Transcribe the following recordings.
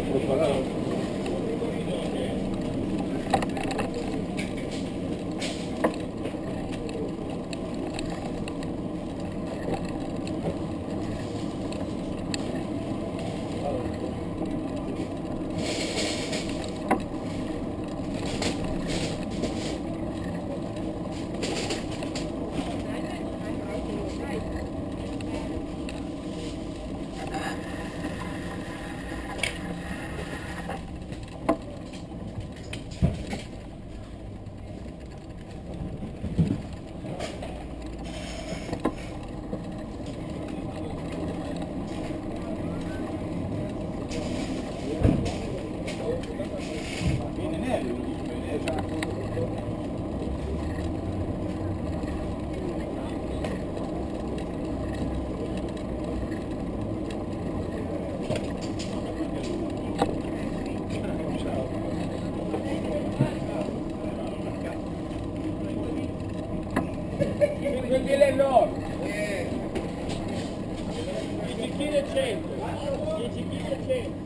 preparado Che dire no? 10 kg 100. 10 kg 100.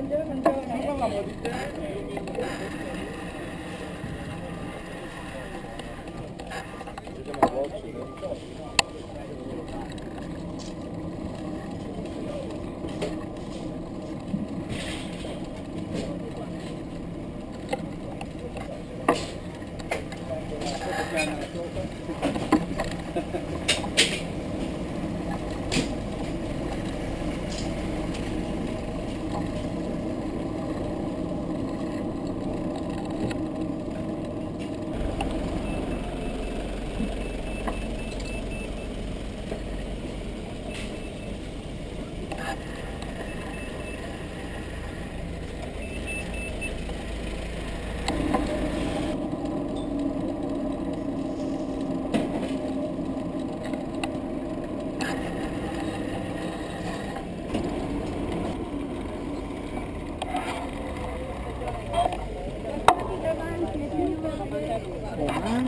언제 언제 장난감 어딨대?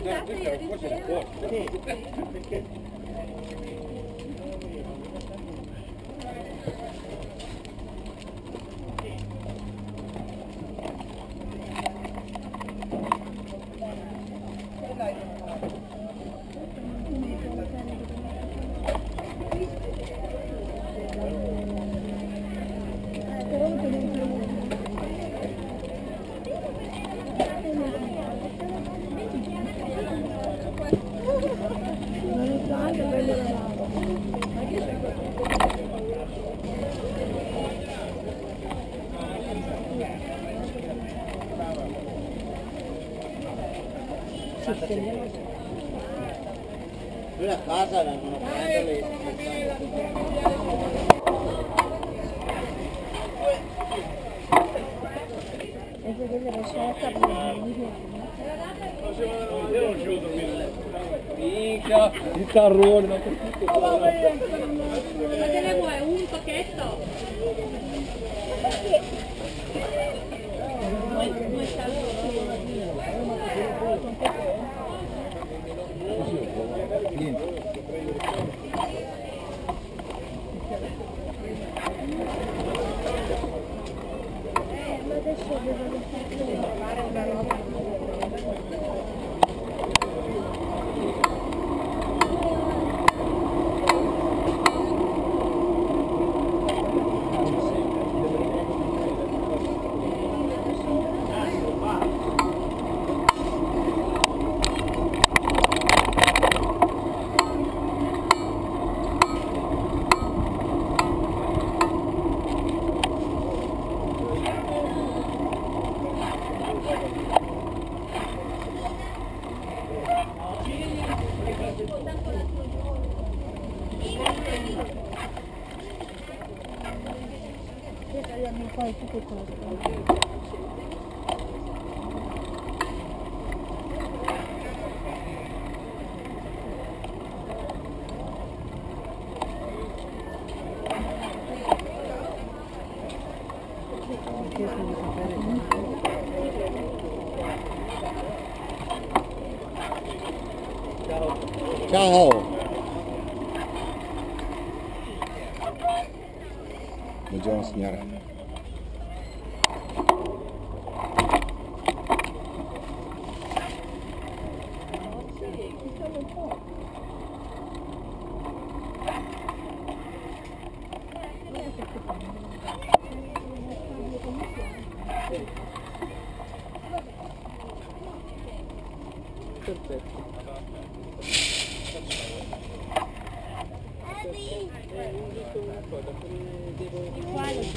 对，对，对，过去，过去，过去。Mira, casa, Esse aqui ele vai chegar a cabeça. Fica, fica rolo. Ma te ne vuoi un pacchetto? Давай, тупой колесо. Ciao. Będziemy smiarę. шкарпетки. Валя.